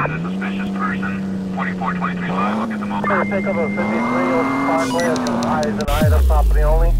There's a suspicious person. look at the moment. Take a 53 Ocean Parkway, eyes and eye, that's property only.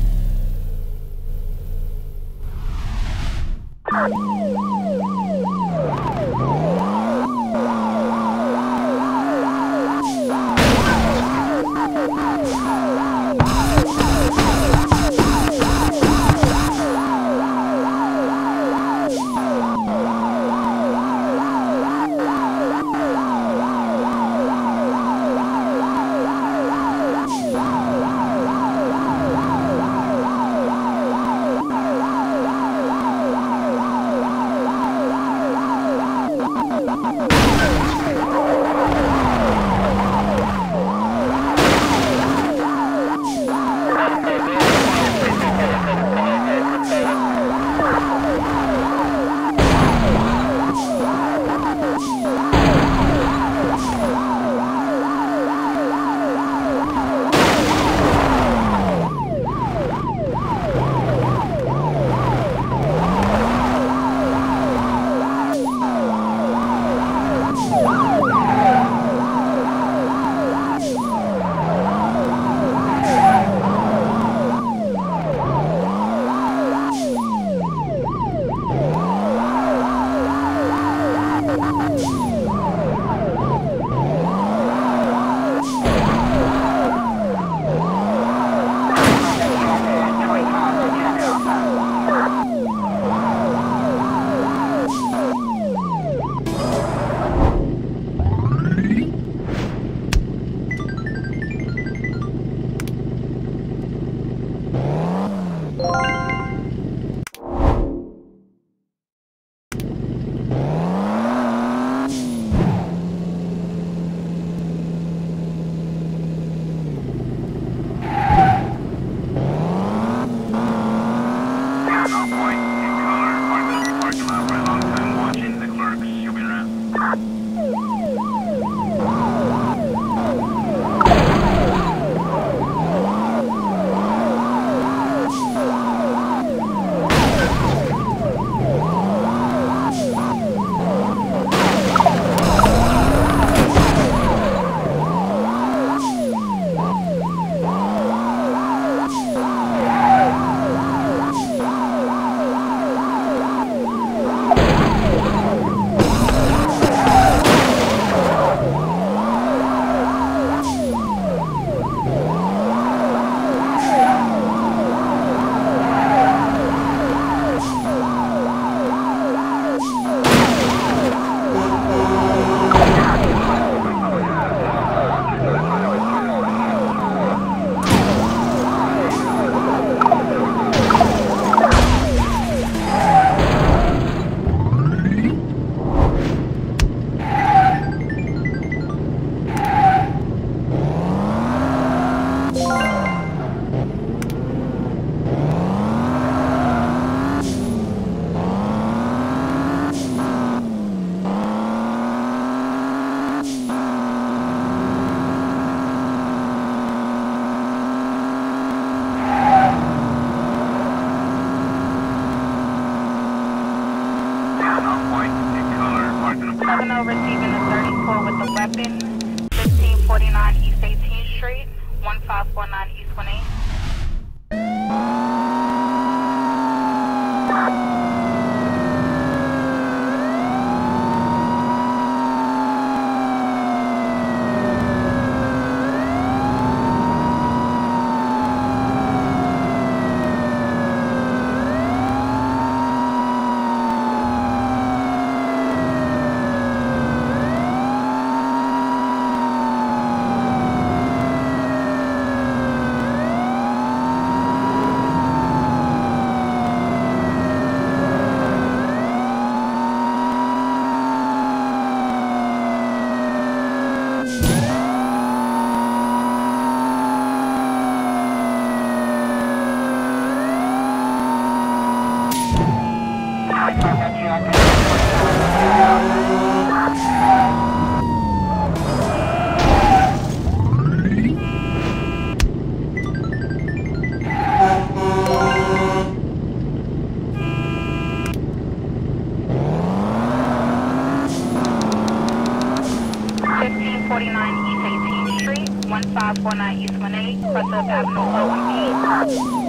49 East 18th Street, 1549 East 18, Northrop Avenue, Owen